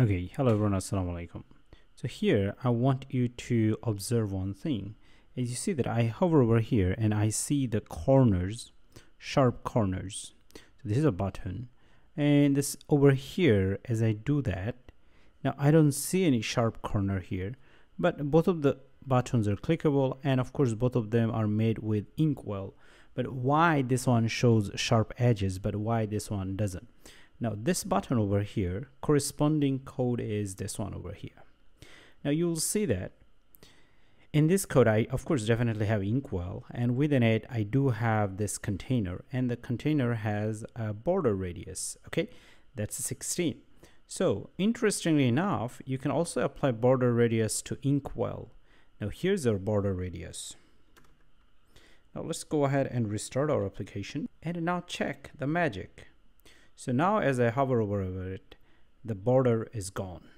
Okay, hello everyone, assalamu alaikum. So here I want you to observe one thing. As you see that I hover over here and I see the corners, sharp corners. So this is a button and this over here as I do that, now I don't see any sharp corner here, but both of the buttons are clickable and of course both of them are made with inkwell. But why this one shows sharp edges but why this one doesn't? Now this button over here, corresponding code is this one over here. Now you'll see that in this code, I of course definitely have inkwell and within it, I do have this container and the container has a border radius, okay? That's 16. So interestingly enough, you can also apply border radius to inkwell. Now here's our border radius. Now let's go ahead and restart our application and now check the magic. So now as I hover over it, the border is gone.